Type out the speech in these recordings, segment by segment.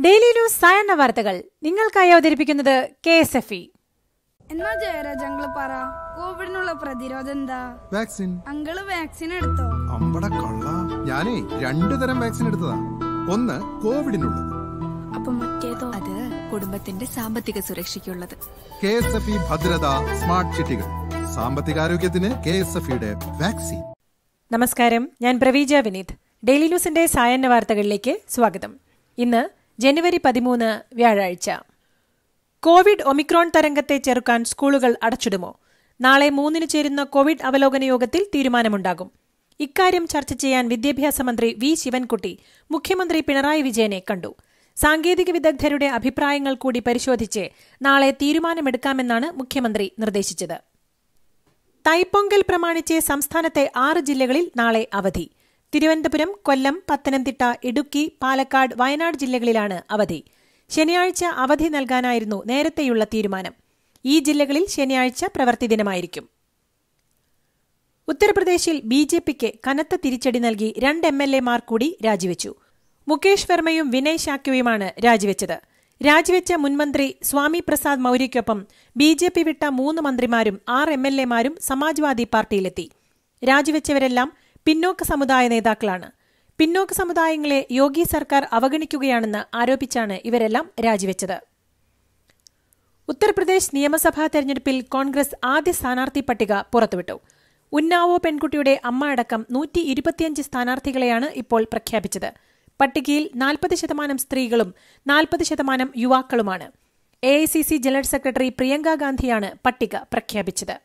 Daily news സായന്ന വാർത്തകൾ നിങ്ങൾക്കായി അവതരിപ്പിക്കുന്നത് കെ എസ് എഫ് ഇ. എന്നാ ജയരാജ് അങ്കിൾ പറ കോവിഡിനുള്ള പ്രതിരോധം എന്താ? വാക്സിൻ. അങ്കിൾ വാക്സിൻ എടുത്തോ? അമ്പട കള്ള. ഞാനേ രണ്ടു തരം വാക്സിൻ എടുത്തതാ. ഒന്ന് കോവിഡിനുള്ളത്. അപ്പൊ മറ്റേതോ? അത് കുടുംബത്തിന്റെ സാമ്പത്തിക സുരക്ഷയ്ക്കുള്ളത്. കെ എസ് എഫ് ഇ ഭദ്രത സ്മാർട്ട് ചിട്ടികൾ സാമ്പത്തികാരോഗ്യത്തിന് കെ എസ് എഫ് ഇയുടെ വാക്സിൻ. നമസ്കാരം. ഞാൻ പ്രവീജ വിനീത്. ഡെയിലി ന്യൂസിന്റെ സായന്ന വാർത്തകളിലേക്ക് സ്വാഗതം. ഇന്ന് ജനുവരി പതിമൂന്ന് വ്യാഴാഴ്ച. കോവിഡ് ഒമിക്രോൺ തരംഗത്തെ ചെറുക്കാൻ സ്കൂളുകൾ അടച്ചിടുമോ? നാളെ മൂന്നിന് ചേരുന്ന കോവിഡ് അവലോകന യോഗത്തിൽ തീരുമാനമുണ്ടാകും. ഇക്കാര്യം ചർച്ച ചെയ്യാൻ വിദ്യാഭ്യാസ മന്ത്രി വി ശിവൻകുട്ടി മുഖ്യമന്ത്രി പിണറായി വിജയനെ കണ്ടു. സാങ്കേതിക വിദഗ്ധരുടെ അഭിപ്രായങ്ങൾ കൂടി പരിശോധിച്ച് നാളെ തീരുമാനമെടുക്കാമെന്നാണ് മുഖ്യമന്ത്രി നിർദ്ദേശിച്ചത്. തൈപ്പൊങ്കൽ പ്രമാണിച്ച് സംസ്ഥാനത്തെ ആറ് ജില്ലകളിൽ നാളെ അവധി. തിരുവനന്തപുരം കൊല്ലം പത്തനംതിട്ട ഇടുക്കി പാലക്കാട് വയനാട് ജില്ലകളിലാണ് അവധി. ശനിയാഴ്ച അവധി നൽകാനായിരുന്നു നേരത്തെയുള്ള തീരുമാനം. ഈ ജില്ലകളിൽ ശനിയാഴ്ച പ്രവൃത്തി ദിനമായിരിക്കും. ഉത്തർപ്രദേശിൽ ബി ജെ പിക്ക് കനത്ത തിരിച്ചടി നൽകി രണ്ട് എം എൽ എമാർ കൂടി രാജിവെച്ചു. മുകേഷ് വർമ്മയും വിനയ് ശാക്യുവുമാണ് രാജിവെച്ചത്. രാജിവെച്ച മുൻമന്ത്രി സ്വാമി പ്രസാദ് മൌര്യയ്ക്കൊപ്പം ബി ജെ പി വിട്ട മൂന്ന് മന്ത്രിമാരും ആറ് എം എൽ എമാരും സമാജ്വാദി പാർട്ടിയിലെത്തി. രാജിവെച്ചവരെല്ലാം പിന്നോക്ക സമുദായ നേതാക്കളാണ്. പിന്നോക്ക സമുദായങ്ങളെ യോഗി സർക്കാർ അവഗണിക്കുകയാണെന്ന് ആരോപിച്ചാണ് ഇവരെല്ലാം രാജിവെച്ചത്. ഉത്തർപ്രദേശ് നിയമസഭാ തെരഞ്ഞെടുപ്പിൽ കോൺഗ്രസ് ആദ്യ സ്ഥാനാർത്ഥി പട്ടിക പുറത്തുവിട്ടു. ഉന്നാവോ പെൺകുട്ടിയുടെ അമ്മ അടക്കം നൂറ്റി ഇരുപത്തിയഞ്ച് സ്ഥാനാർത്ഥികളെയാണ് ഇപ്പോൾ പ്രഖ്യാപിച്ചത്. പട്ടികയിൽ നാൽപ്പത് ശതമാനം സ്ത്രീകളും നാൽപ്പത് ശതമാനം യുവാക്കളുമാണ്. A I C C general secretary Priyanka ഗാന്ധിയാണ് പട്ടിക പ്രഖ്യാപിച്ചത്.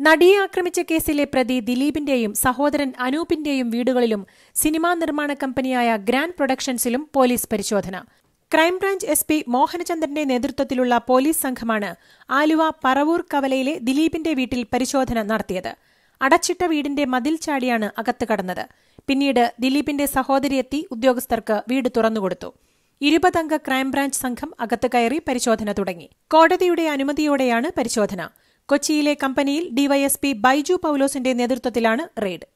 നടിയെ ആക്രമിച്ച കേസിലെ പ്രതി ദിലീപിന്റെയും സഹോദരൻ അനൂപിന്റെയും വീടുകളിലും സിനിമാ നിർമ്മാണ കമ്പനിയായ ഗ്രാൻഡ് പ്രൊഡക്ഷൻസിലും പോലീസ് പരിശോധന. ക്രൈംബ്രാഞ്ച് എസ് പി മോഹനചന്ദ്രന്റെ നേതൃത്വത്തിലുള്ള പോലീസ് സംഘമാണ് ആലുവ പറവൂർ കവലയിലെ ദിലീപിന്റെ വീട്ടിൽ പരിശോധന നടത്തിയത്. അടച്ചിട്ട വീടിന്റെ മതിൽ ചാടിയാണ് അകത്ത് കടന്നത്. പിന്നീട് ദിലീപിന്റെ സഹോദരിയെത്തി ഉദ്യോഗസ്ഥർക്ക് വീട് തുറന്നുകൊടുത്തു. ഇരുപതംഗ ക്രൈംബ്രാഞ്ച് സംഘം അകത്ത് കയറി പരിശോധന തുടങ്ങി. കോടതിയുടെ അനുമതിയോടെയാണ് പരിശോധന. കൊച്ചിയിലെ കമ്പനിയിൽ ഡിവൈഎസ്പി ബൈജു പൌലോസിന്റെ നേതൃത്വത്തിലാണ് റെയ്ഡ്.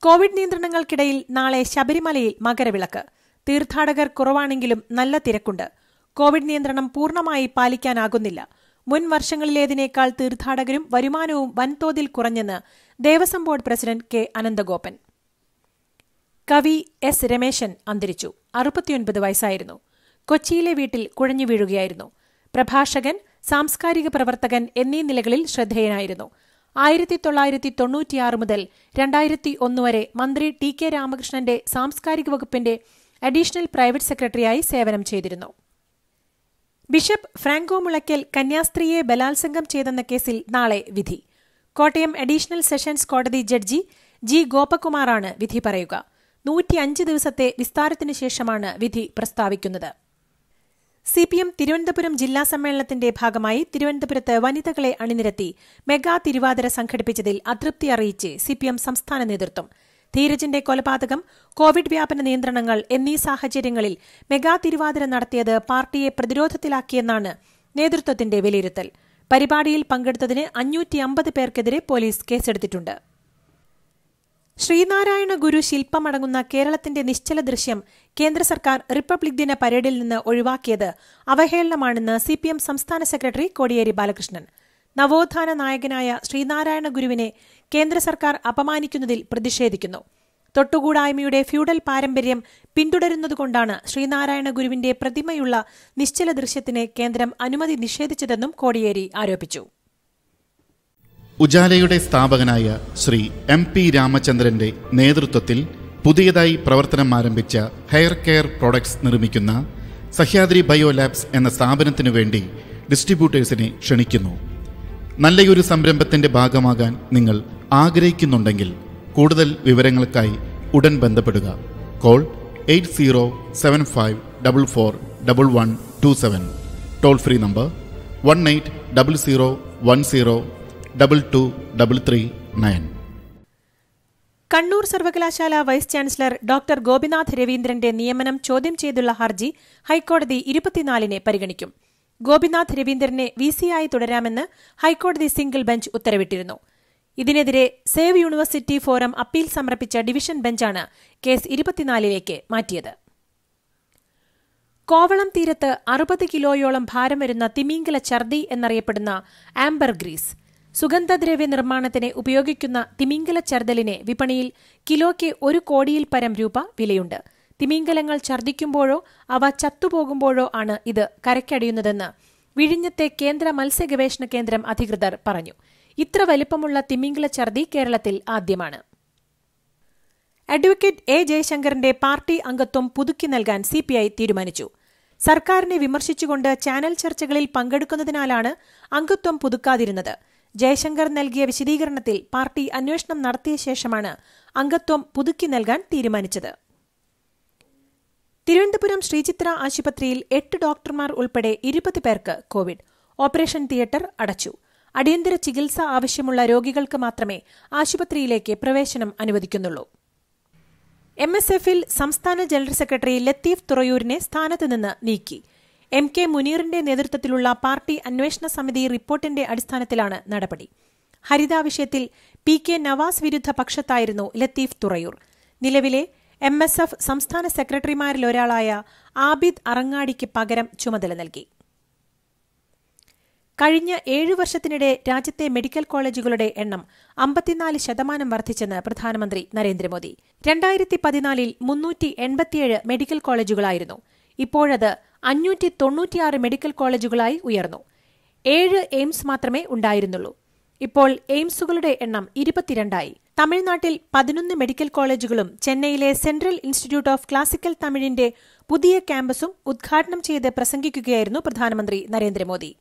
കോവിഡ് നിയന്ത്രണങ്ങൾക്കിടയിൽ നാളെ ശബരിമലയിൽ മകരവിളക്ക്. തീർത്ഥാടകർ കുറവാണെങ്കിലും നല്ല തിരക്കുണ്ട്. കോവിഡ് നിയന്ത്രണം പൂർണമായി പാലിക്കാനാകുന്നില്ല. മുൻ വർഷങ്ങളിലേതിനേക്കാൾ തീർത്ഥാടകരും വരുമാനവും വൻതോതിൽ കുറഞ്ഞെന്ന് Devaswom board president K Ananthagopan. കവി എസ് രമേശൻ അന്തരിച്ചു. അറുപത്തിയൊൻപത് വയസ്സായിരുന്നു. കൊച്ചിയിലെ വീട്ടിൽ കുഴഞ്ഞു വീഴുകയായിരുന്നു. പ്രഭാഷകൻ സാംസ്കാരിക പ്രവർത്തകൻ എന്നീ നിലകളിൽ ശ്രദ്ധേയനായിരുന്നു. ആയിരത്തി തൊള്ളായിരത്തി തൊണ്ണൂറ്റിയാറ് മുതൽ രണ്ടായിരത്തി ഒന്ന് വരെ മന്ത്രി ടി കെ രാമകൃഷ്ണന്റെ സാംസ്കാരിക വകുപ്പിന്റെ അഡീഷണൽ പ്രൈവറ്റ് സെക്രട്ടറിയായി സേവനം ചെയ്തിരുന്നു. ബിഷപ്പ് ഫ്രാങ്കോ മുളയ്ക്കൽ കന്യാസ്ത്രീയെ ബലാത്സംഗം ചെയ്തെന്ന കേസിൽ നാളെ വിധി. കോട്ടയം അഡീഷണൽ സെഷൻസ് കോടതി ജഡ്ജി ജി ഗോപകുമാറാണ് വിധി പറയുക. നൂറ്റിയഞ്ച് ദിവസത്തെ വിസ്താരത്തിനു ശേഷമാണ് വിധി പ്രസ്താവിക്കുന്നത്. സി പി എം തിരുവനന്തപുരം ജില്ലാ സമ്മേളനത്തിന്റെ ഭാഗമായി തിരുവനന്തപുരത്ത് വനിതകളെ അണിനിരത്തി മെഗാ തിരുവാതിര സംഘടിപ്പിച്ചതിൽ അതൃപ്തി അറിയിച്ച് സി പി എം സംസ്ഥാന നേതൃത്വം. ധീരജിന്റെ കൊലപാതകം കോവിഡ് വ്യാപന നിയന്ത്രണങ്ങൾ എന്നീ സാഹചര്യങ്ങളിൽ മെഗാ തിരുവാതിര നടത്തിയത് പാർട്ടിയെ പ്രതിരോധത്തിലാക്കിയെന്നാണ് നേതൃത്വത്തിന്റെ വിലയിരുത്തൽ. പരിപാടിയിൽ പങ്കെടുത്തതിന് അഞ്ഞൂറ്റി അമ്പത് പേർക്കെതിരെ പോലീസ് കേസെടുത്തിട്ടുണ്ട്. ശ്രീനാരായണ ഗുരു ശില്പമടങ്ങുന്ന കേരളത്തിന്റെ നിശ്ചല ദൃശ്യം കേന്ദ്ര സർക്കാർ റിപ്പബ്ലിക് ദിന പരേഡിൽ നിന്ന് ഒഴിവാക്കിയത് അവഹേളനമാണെന്ന് സിപിഎം സംസ്ഥാന സെക്രട്ടറി കോടിയേരി ബാലകൃഷ്ണൻ. നവോത്ഥാന നായകനായ ശ്രീനാരായണ ഗുരുവിനെ കേന്ദ്ര സർക്കാർ അപമാനിക്കുന്നതിൽ പ്രതിഷേധിക്കുന്നു. തൊട്ടുകൂടായ്മയുടെ ഫ്യൂഡൽ പാരമ്പര്യം പിന്തുടരുന്നതുകൊണ്ടാണ് ശ്രീനാരായണ ഗുരുവിന്റെ പ്രതിമയുള്ള നിശ്ചല ദൃശ്യത്തിന് കേന്ദ്രം അനുമതി നിഷേധിച്ചതെന്നും കോടിയേരി ആരോപിച്ചു. ഉജാലയുടെ സ്ഥാപകനായ ശ്രീ എം പി രാമചന്ദ്രന്റെ നേതൃത്വത്തിൽ പുതിയതായി പ്രവർത്തനം ആരംഭിച്ച ഹെയർ കെയർ പ്രോഡക്ട്സ് നിർമ്മിക്കുന്ന സഹ്യാദ്രി ബയോ ലാബ്സ് എന്ന സ്ഥാപനത്തിനു വേണ്ടി ഡിസ്ട്രിബ്യൂട്ടേഴ്സിനെ ക്ഷണിക്കുന്നു. നല്ലയൊരു സംരംഭത്തിന്റെ ഭാഗമാകാൻ നിങ്ങൾ ആഗ്രഹിക്കുന്നുണ്ടെങ്കിൽ കൂടുതൽ വിവരങ്ങൾക്കായി ഉടൻ ബന്ധപ്പെടുക. Call eight zero seven five double four double one two seven. Toll free number one eight double zero one zero double two double three nine Kannur സർവകലാശാല വൈസ് ചാൻസലർ ഡോക്ടർ ഗോപിനാഥ് രവീന്ദ്രന്റെ നിയമനം ചോദ്യം ചെയ്തുള്ള ഹർജി ഹൈക്കോടതി ഇരുപത്തിനാലിനെ പരിഗണിക്കും. ഗോപിനാഥ് രവീന്ദ്രനെ വിസിയായി തുടരാമെന്ന് ഹൈക്കോടതി സിംഗിൾ ബെഞ്ച് ഉത്തരവിട്ടിരുന്നു. ഇതിനെതിരെ സേവ് യൂണിവേഴ്സിറ്റി ഫോറം അപ്പീൽ സമർപ്പിച്ച ഡിവിഷൻ ബെഞ്ചാണ് കേസ് ഇരുപത്തിനാലിലേക്ക് മാറ്റിയത്. കോവളം തീരത്ത് അറുപത് കിലോയോളം ഭാരം വരുന്ന തിമിംഗല ഛർദി എന്നറിയപ്പെടുന്ന ആംബർ ഗ്രീസ് സുഗന്ധദ്രവ്യ നിർമ്മാണത്തിന് ഉപയോഗിക്കുന്ന തിമിംഗല ചർദലിന് വിപണിയിൽ കിലോയ്ക്ക് ഒരു കോടിയിൽ പരം രൂപ വിലയുണ്ട്. തിമിംഗലങ്ങൾ ഛർദ്ദിക്കുമ്പോഴോ അവ ചത്തുപോകുമ്പോഴോ ആണ് ഇത് കരയ്ക്കടിയുന്നതെന്ന് വിഴിഞ്ഞത്തെ കേന്ദ്ര മത്സ്യഗവേഷണ കേന്ദ്രം അധികൃതർ പറഞ്ഞു. ഇത്ര വലിപ്പമുള്ള തിമിംഗല ഛർദി കേരളത്തിൽ ആദ്യമാണ്. അഡ്വക്കേറ്റ് എ ജയശങ്കറിന്റെ പാർട്ടി അംഗത്വം പുതുക്കി നൽകാൻ സിപിഐ തീരുമാനിച്ചു. സർക്കാരിനെ വിമർശിച്ചുകൊണ്ട് ചാനൽ ചർച്ചകളിൽ പങ്കെടുക്കുന്നതിനാലാണ് അംഗത്വം പുതുക്കാതിരുന്നത്. ജയശങ്കർ നൽകിയ വിശദീകരണത്തിൽ പാർട്ടി അന്വേഷണം നടത്തിയ ശേഷമാണ് അംഗത്വം പുതുക്കി നൽകാൻ തീരുമാനിച്ചത്. തിരുവനന്തപുരം ശ്രീചിത്ര ആശുപത്രിയിൽ എട്ട് ഡോക്ടർമാർ ഉൾപ്പെടെ ഇരുപത് പേർക്ക് കോവിഡ്. ഓപ്പറേഷൻ തിയേറ്റർ അടച്ചു. അടിയന്തര ചികിത്സ ആവശ്യമുള്ള രോഗികൾക്ക് മാത്രമേ ആശുപത്രിയിലേക്ക് പ്രവേശനം അനുവദിക്കുന്നുള്ളൂ. എം എസ് എഫിൽ സംസ്ഥാന ജനറൽ സെക്രട്ടറി ലത്തീഫ് തുറയൂരിനെ സ്ഥാനത്ത് നിന്ന് നീക്കി. എം കെ മുനീറിന്റെ നേതൃത്വത്തിലുള്ള പാർട്ടി അന്വേഷണ സമിതി റിപ്പോർട്ടിന്റെ അടിസ്ഥാനത്തിലാണ് നടപടി. ഹരിത വിഷയത്തിൽ പി കെ നവാസ് വിരുദ്ധ പക്ഷത്തായിരുന്നു ലത്തീഫ് തുറയൂർ. നിലവിലെ എം എസ് എഫ് സംസ്ഥാന സെക്രട്ടറിമാരിലൊരാളായ ആബിദ് അറങ്ങാടിക്ക് പകരം ചുമതല നൽകി. കഴിഞ്ഞ ഏഴു വർഷത്തിനിടെ രാജ്യത്തെ മെഡിക്കൽ കോളേജുകളുടെ എണ്ണം അമ്പത്തിനാല് ശതമാനം വർദ്ധിച്ചെന്ന് പ്രധാനമന്ത്രി നരേന്ദ്രമോദി. രണ്ടായിരത്തി പതിനാലിൽ മുന്നൂറ്റി എൺപത്തിയേഴ് മെഡിക്കൽ കോളേജുകളായിരുന്നു. ഇപ്പോഴത് അഞ്ഞൂറ്റി തൊണ്ണൂറ്റിയാറ് മെഡിക്കൽ കോളേജുകളായി ഉയർന്നു. ഏഴ് എയിംസ് മാത്രമേ ഉണ്ടായിരുന്നുള്ളൂ. ഇപ്പോൾ എയിംസുകളുടെ എണ്ണം ഇരുപത്തിരണ്ടായി. തമിഴ്നാട്ടിൽ പതിനൊന്ന് മെഡിക്കൽ കോളേജുകളും ചെന്നൈയിലെ സെൻട്രൽ ഇൻസ്റ്റിറ്റ്യൂട്ട് ഓഫ് ക്ലാസിക്കൽ തമിഴിന്റെ പുതിയ ക്യാമ്പസും ഉദ്ഘാടനം ചെയ്ത് പ്രസംഗിക്കുകയായിരുന്നു പ്രധാനമന്ത്രി നരേന്ദ്രമോദി.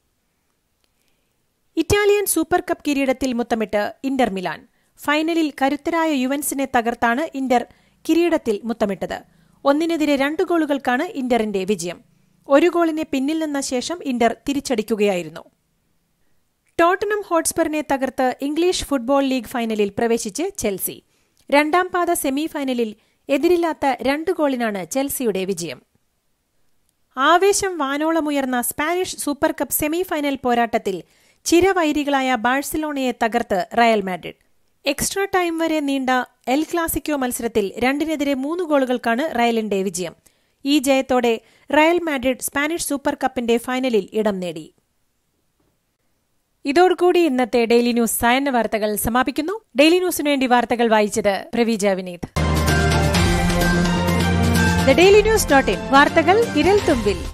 ഇറ്റാലിയൻ സൂപ്പർ കപ്പ് കിരീടത്തിൽ മുത്തമിട്ട് ഇന്റർ മിലാൻ. ഫൈനലിൽ കരുത്തരായ യുവൻസിനെ തകർത്താണ് ഇന്റർ കിരീടത്തിൽ മുത്തമിട്ടത്. ഒന്നിനെതിരെ രണ്ട് ഗോളുകൾക്കാണ് ഇന്ററിന്റെ വിജയം. ഒരു ഗോളിനെ പിന്നിൽ നിന്ന ശേഷം ഇന്റർ തിരിച്ചടിക്കുകയായിരുന്നു. ടോട്ടനം ഹോട്ട്സ്പറിനെ തകർത്ത് ഇംഗ്ലീഷ് ഫുട്ബോൾ ലീഗ് ഫൈനലിൽ പ്രവേശിച്ച് ചെൽസി. രണ്ടാം പാദ സെമി ഫൈനലിൽ എതിരില്ലാത്ത രണ്ട് ഗോളിനാണ് ചെൽസിയുടെ വിജയം. ആവേശം വാനോളമുയർന്ന Spanish super cup semi final പോരാട്ടത്തിൽ ചിരവൈരികളായ ബാഴ്സലോണയെ തകർത്ത് റയൽ മാഡ്രിഡ്. എക്സ്ട്രാ ടൈം വരെ നീണ്ട എൽ ക്ലാസിക്കോ മത്സരത്തിൽ രണ്ടിനെതിരെ മൂന്ന് ഗോളുകൾക്കാണ് റയലിന്റെ വിജയം. ഈ ജയത്തോടെ റയൽ മാഡ്രിഡ് സ്പാനിഷ് സൂപ്പർ കപ്പിന്റെ ഫൈനലിൽ ഇടം നേടി. ഇതോടുകൂടി ഇന്നത്തെ ഡെയിലി ന്യൂസ് സായന്ന വാർത്തകൾ സമാപിക്കുന്നു. ഡെയിലി ന്യൂസിനു വേണ്ടി വാർത്തകൾ വായിച്ചത് Praveeja Vineeth. Daily news dot in. വാർത്തകൾ ഇരൽ തുമ്പിൽ.